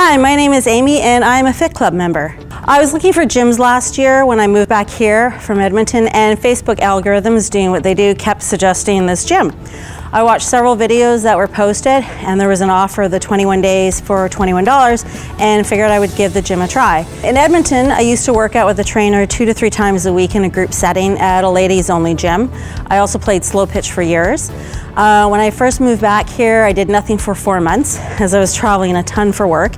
Hi, my name is Amy and I'm a Fit Club member. I was looking for gyms last year when I moved back here from Edmonton and Facebook algorithms doing what they do kept suggesting this gym. I watched several videos that were posted and there was an offer of the 21 days for $21 and figured I would give the gym a try. In Edmonton, I used to work out with a trainer two to three times a week in a group setting at a ladies only gym. I also played slow pitch for years. Uh, when I first moved back here, I did nothing for four months as I was traveling a ton for work.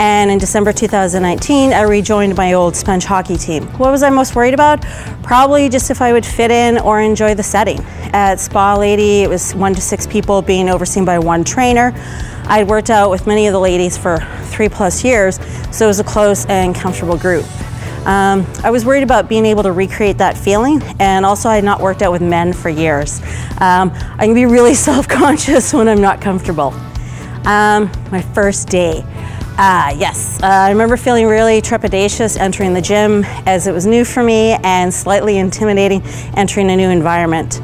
And in December 2019, I rejoined my old sponge hockey team. What was I most worried about? Probably just if I would fit in or enjoy the setting. At Spa Lady, it was one to six people being overseen by one trainer. I'd worked out with many of the ladies for three plus years, so it was a close and comfortable group. Um, I was worried about being able to recreate that feeling, and also I had not worked out with men for years. Um, I can be really self-conscious when I'm not comfortable. Um, my first day. Uh, yes, uh, I remember feeling really trepidatious entering the gym as it was new for me and slightly intimidating entering a new environment.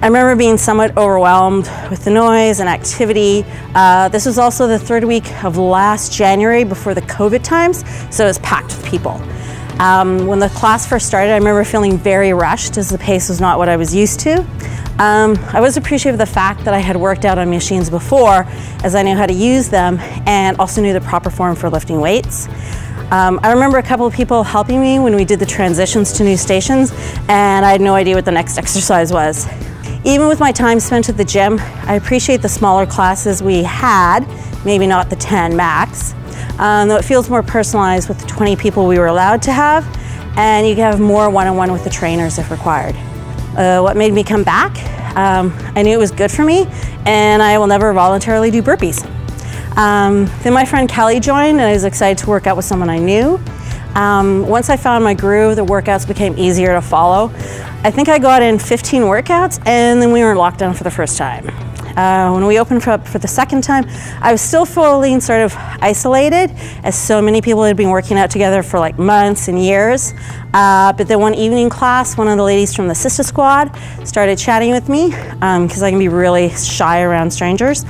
I remember being somewhat overwhelmed with the noise and activity. Uh, this was also the third week of last January before the COVID times, so it was packed with people. Um, when the class first started, I remember feeling very rushed as the pace was not what I was used to. Um, I was appreciative of the fact that I had worked out on machines before as I knew how to use them and also knew the proper form for lifting weights. Um, I remember a couple of people helping me when we did the transitions to new stations and I had no idea what the next exercise was. Even with my time spent at the gym, I appreciate the smaller classes we had, maybe not the 10 max, um, though it feels more personalized with the 20 people we were allowed to have, and you can have more one-on-one -on -one with the trainers if required. Uh, what made me come back? Um, I knew it was good for me, and I will never voluntarily do burpees. Um, then my friend Kelly joined, and I was excited to work out with someone I knew. Um, once I found my groove, the workouts became easier to follow. I think I got in 15 workouts, and then we were in lockdown for the first time. Uh, when we opened up for the second time, I was still feeling sort of isolated, as so many people had been working out together for like months and years. Uh, but then one evening class, one of the ladies from the Sister Squad started chatting with me because um, I can be really shy around strangers.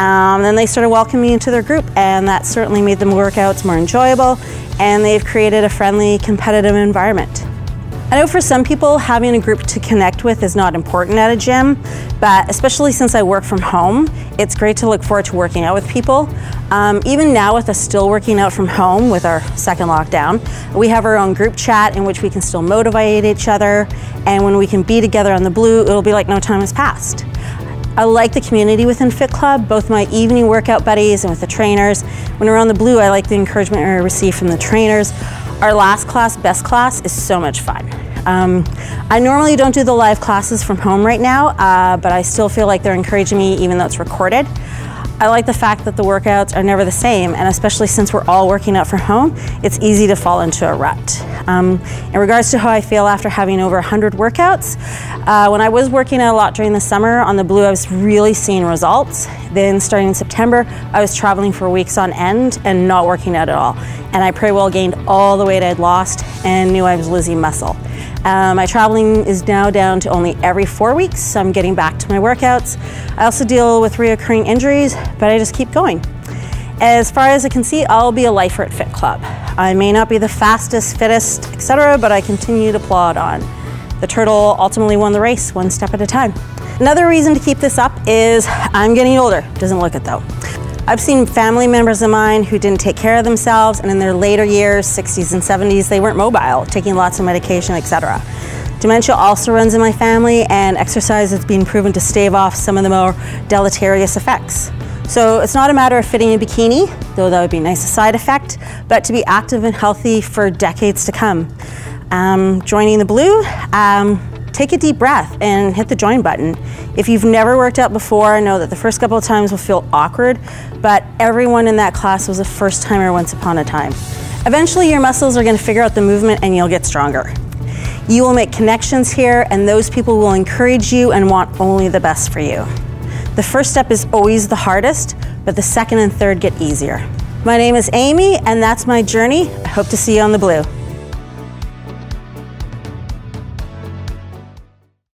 Um, then they started welcoming me into their group, and that certainly made the workouts more enjoyable. And they've created a friendly, competitive environment. I know for some people, having a group to connect with is not important at a gym, but especially since I work from home, it's great to look forward to working out with people. Um, even now with us still working out from home with our second lockdown, we have our own group chat in which we can still motivate each other, and when we can be together on the blue, it'll be like no time has passed. I like the community within Fit Club, both my evening workout buddies and with the trainers. When we're on the blue, I like the encouragement I receive from the trainers. Our last class, best class, is so much fun. Um, I normally don't do the live classes from home right now, uh, but I still feel like they're encouraging me even though it's recorded. I like the fact that the workouts are never the same, and especially since we're all working out from home, it's easy to fall into a rut. Um, in regards to how I feel after having over 100 workouts, uh, when I was working out a lot during the summer on the Blue, I was really seeing results. Then starting in September, I was traveling for weeks on end and not working out at all. And I pretty well gained all the weight I'd lost and knew I was losing muscle. Um, my traveling is now down to only every four weeks, so I'm getting back to my workouts. I also deal with reoccurring injuries, but I just keep going. As far as I can see, I'll be a lifer at Fit Club. I may not be the fastest, fittest, etc., but I continue to plod on. The turtle ultimately won the race, one step at a time. Another reason to keep this up is I'm getting older. Doesn't look it though. I've seen family members of mine who didn't take care of themselves and in their later years, 60s and 70s, they weren't mobile, taking lots of medication, etc. Dementia also runs in my family and exercise has been proven to stave off some of the more deleterious effects. So it's not a matter of fitting a bikini, though that would be a nice side effect, but to be active and healthy for decades to come. Um, joining the blue, um, take a deep breath and hit the join button. If you've never worked out before, I know that the first couple of times will feel awkward, but everyone in that class was a first timer once upon a time. Eventually your muscles are gonna figure out the movement and you'll get stronger. You will make connections here and those people will encourage you and want only the best for you. The first step is always the hardest, but the second and third get easier. My name is Amy and that's my journey. I hope to see you on the blue.